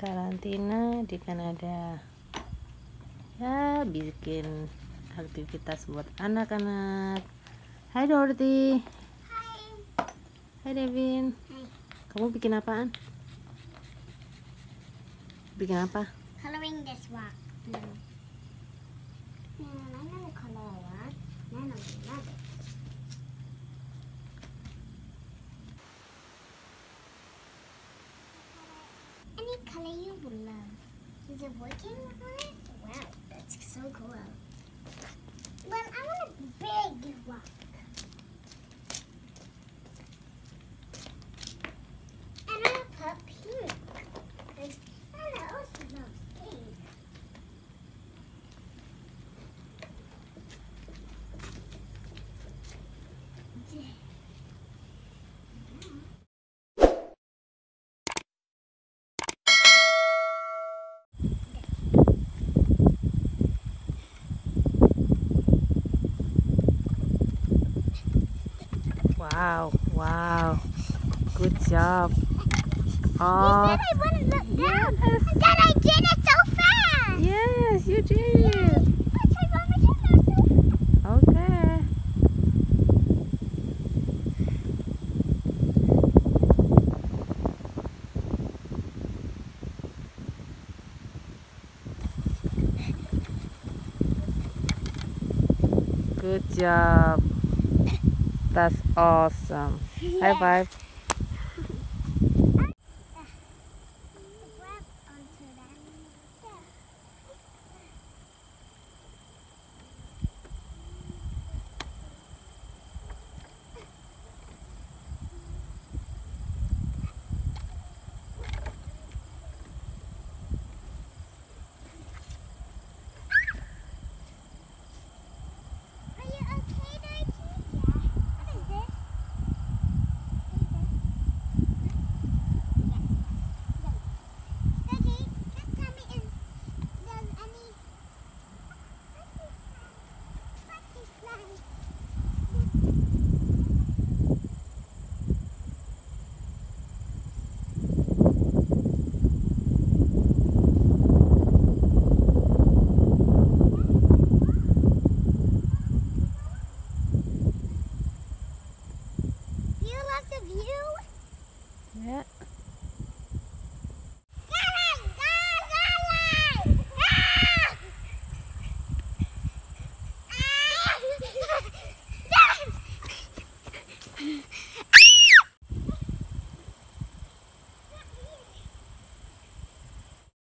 karantina di Kanada. Ya bikin aktivitas buat anak-anak. Hai Dorothy. Hai. Hai Devin. Hai. kamu bikin apaan? Bikin apa? Coloring this rock blue. Color you would love. Is it working on it? Wow, that's so cool. But I want a big rock. And put pink. Anna also pink. Wow wow good job You oh said I wouldn't look down. yes. And then I did it so fast. yes you did But I want to do that so okay Good job. That's awesome. High five. View? Yeah.